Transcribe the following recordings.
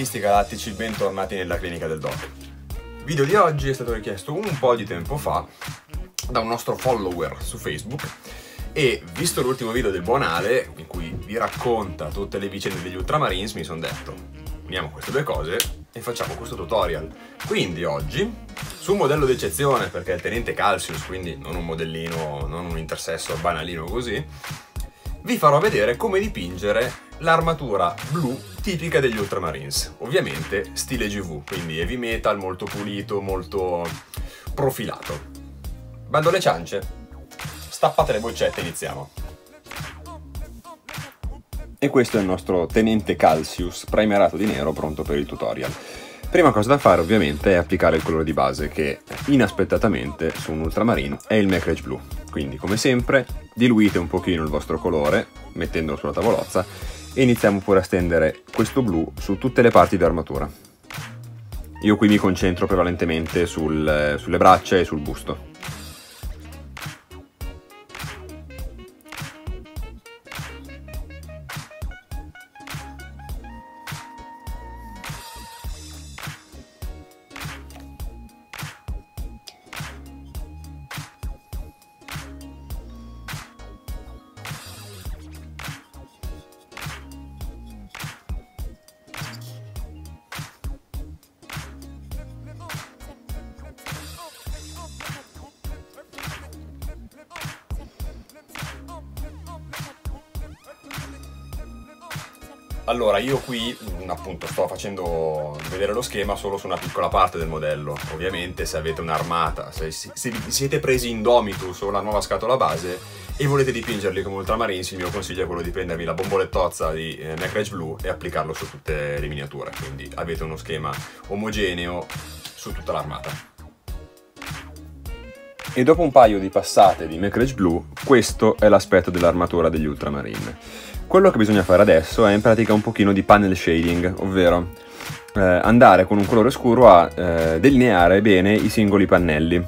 Modellisti galattici, bentornati nella clinica del Doc. Il video di oggi è stato richiesto un po' di tempo fa da un nostro follower su Facebook e visto l'ultimo video del buon Ale, in cui vi racconta tutte le vicende degli Ultramarines, mi sono detto uniamo queste due cose e facciamo questo tutorial. Quindi oggi, su un modello d'eccezione, perché è il tenente Calcius, quindi non un modellino, non un intercessor banalino così, vi farò vedere come dipingere l'armatura blu tipica degli Ultramarines. Ovviamente stile GV, quindi heavy metal, molto pulito, molto profilato. Bando le ciance? Stappate le boccette, iniziamo. E questo è il nostro tenente Calcius, primerato di nero, pronto per il tutorial. Prima cosa da fare ovviamente è applicare il colore di base che inaspettatamente su un ultramarine è il Macrage blu. Quindi come sempre diluite un pochino il vostro colore mettendolo sulla tavolozza e iniziamo pure a stendere questo blu su tutte le parti di armatura. Io qui mi concentro prevalentemente sul, sulle braccia e sul busto. Allora, io qui mm, appunto sto facendo vedere lo schema solo su una piccola parte del modello. Ovviamente se avete un'armata, se, se, siete presi Indomitus o una nuova scatola base e volete dipingerli come Ultramarines, il mio consiglio è quello di prendervi la bombolettozza di eh, Macrage Blue e applicarlo su tutte le miniature. Quindi avete uno schema omogeneo su tutta l'armata. E dopo un paio di passate di Macrage Blue, questo è l'aspetto dell'armatura degli Ultramarine. Quello che bisogna fare adesso è in pratica un pochino di panel shading, ovvero eh, andare con un colore scuro a eh, delineare bene i singoli pannelli.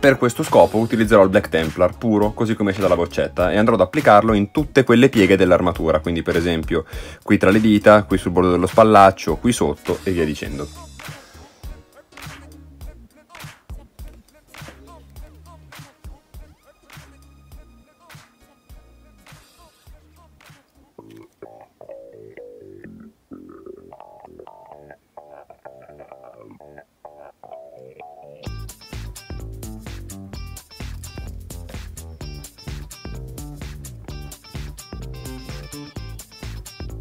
Per questo scopo utilizzerò il Black Templar puro, così come esce dalla boccetta, e andrò ad applicarlo in tutte quelle pieghe dell'armatura, quindi per esempio qui tra le dita, qui sul bordo dello spallaccio, qui sotto e via dicendo.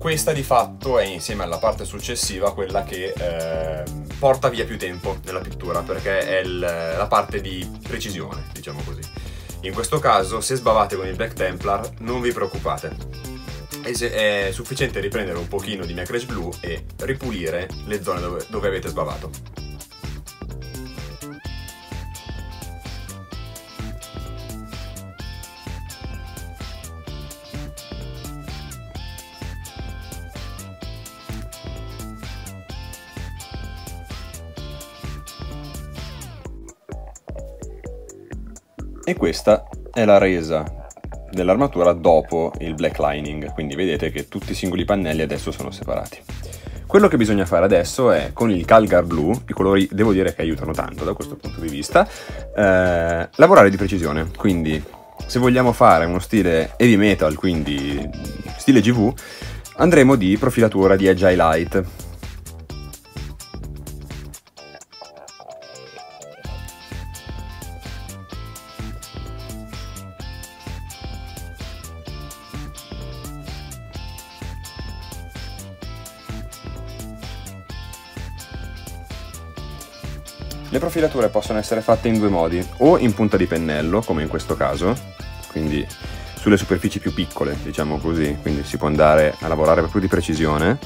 Questa di fatto è insieme alla parte successiva quella che eh, porta via più tempo nella pittura perché è il, la parte di precisione, diciamo così. In questo caso se sbavate con il Black Templar non vi preoccupate, è sufficiente riprendere un pochino di Macrage Blue e ripulire le zone dove, dove avete sbavato. E questa è la resa dell'armatura dopo il black lining, quindi vedete che tutti i singoli pannelli adesso sono separati. Quello che bisogna fare adesso è con il Calgar Blue, i colori devo dire che aiutano tanto da questo punto di vista, eh, lavorare di precisione, quindi se vogliamo fare uno stile heavy metal, quindi stile GV, andremo di profilatura di Edge Highlight, Le profilature possono essere fatte in due modi, o in punta di pennello, come in questo caso, quindi sulle superfici più piccole, diciamo così, quindi si può andare a lavorare proprio di precisione.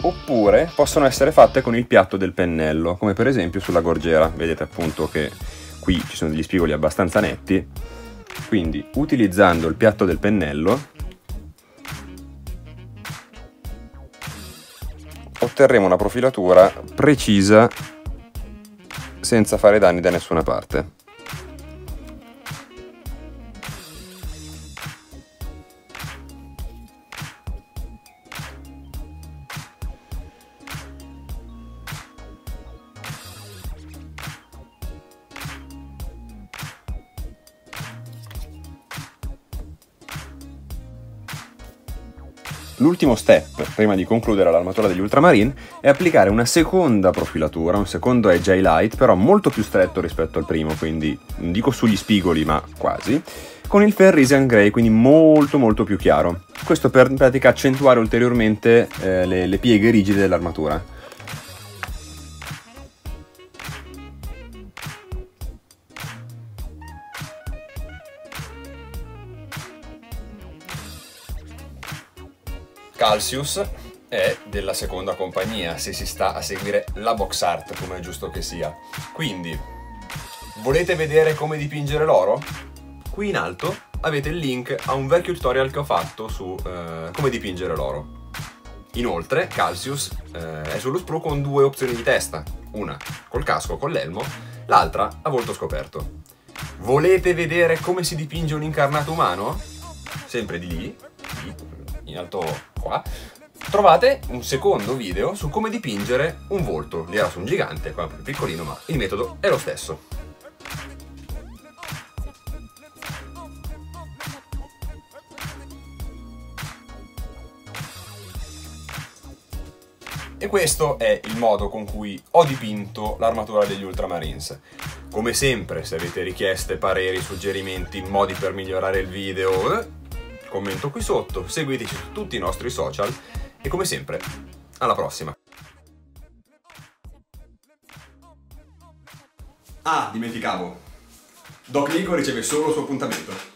Oppure possono essere fatte con il piatto del pennello, come per esempio sulla gorgiera. Vedete appunto che qui ci sono degli spigoli abbastanza netti. Quindi utilizzando il piatto del pennello otterremo una profilatura precisa senza fare danni da nessuna parte. L'ultimo step, prima di concludere l'armatura degli Ultramarine, è applicare una seconda profilatura, un secondo edge highlight, però molto più stretto rispetto al primo, quindi non dico sugli spigoli, ma quasi, con il Ferrisian Grey, quindi molto molto più chiaro. Questo per in pratica accentuare ulteriormente eh, le, le pieghe rigide dell'armatura. Calcius è della seconda compagnia, se si sta a seguire la box art, come è giusto che sia. Quindi, volete vedere come dipingere l'oro? Qui in alto avete il link a un vecchio tutorial che ho fatto su eh, come dipingere l'oro. Inoltre, Calcius eh, è sullo sprue con due opzioni di testa, una col casco con l'elmo, l'altra a volto scoperto. Volete vedere come si dipinge un incarnato umano? Sempre di lì, in alto qua, trovate un secondo video su come dipingere un volto. Lì era su un gigante, qua più piccolino, ma il metodo è lo stesso. E questo è il modo con cui ho dipinto l'armatura degli Ultramarines. Come sempre, se avete richieste, pareri, suggerimenti, modi per migliorare il video, eh, commento qui sotto, seguiteci su tutti i nostri social e come sempre, alla prossima! Ah, dimenticavo. Doc Nico riceve solo il suo appuntamento.